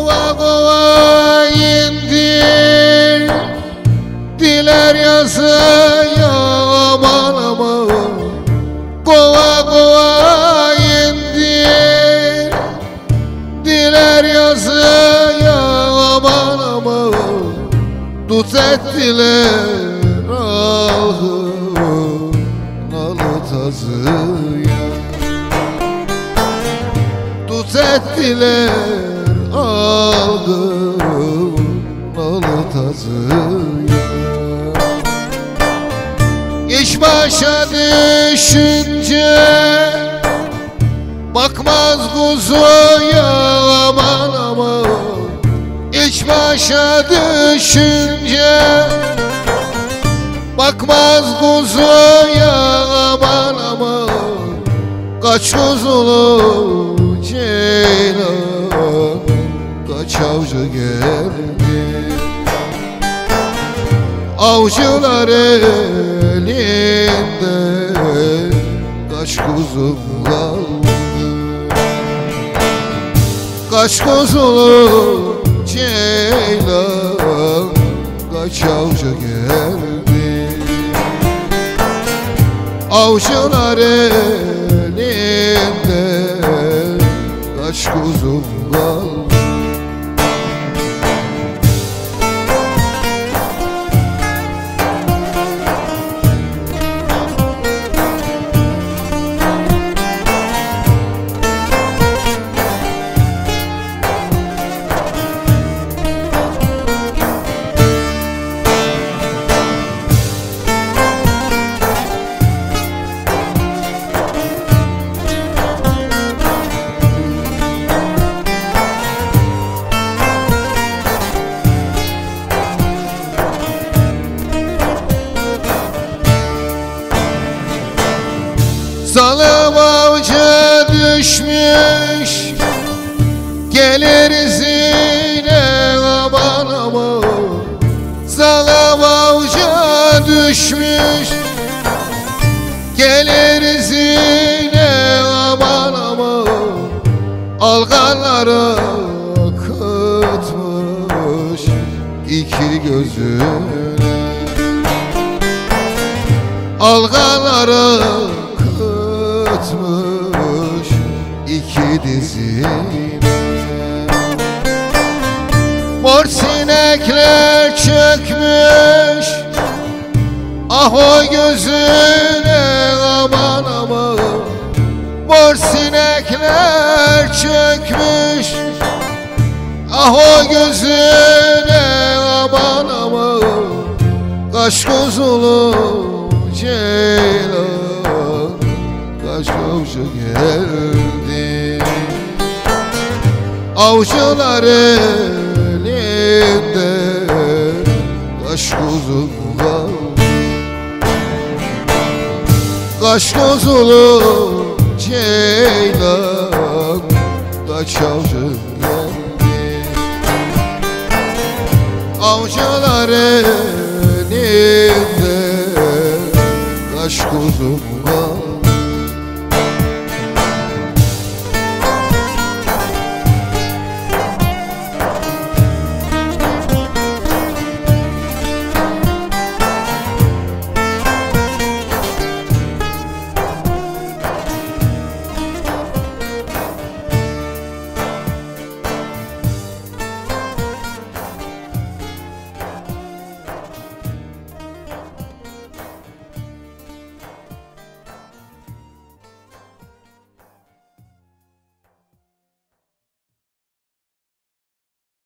kova kova indir Diler yasa yağman ama Kova kova indir Diler yasa yağman ama Tut ettiler ahım Nalı tazıya ettiler algım Nalı tazıya İş başa düşünce Bakmaz kuzuya aman aman. İş başa düşünce Bakmaz kuzuya aman aman. Kaç kuzulu ceylan Kaç avcı geldi. Avcılar elinde Kaç kuzum kaldı? Kaç kuzulu ceylan Kaç avcı geldi? Avcılar elinde düşmüş Gelir zine aman aman Zalim avcı düşmüş. Gelir zine aman aman Alganları akıtmış iki gözüne Algaları Mor sinekler çökmüş. Ah o gözüne aman aman. Mor sinekler çökmüş. Ah o gözüne aman aman. Kaş kuzulu ceylan Kaç avcı geldi. Avcılar elinde Kaş kuzum kaldı Kaş kuzulu ceylan Kaç avcı geldi Avcılar elinde Kaş kaldı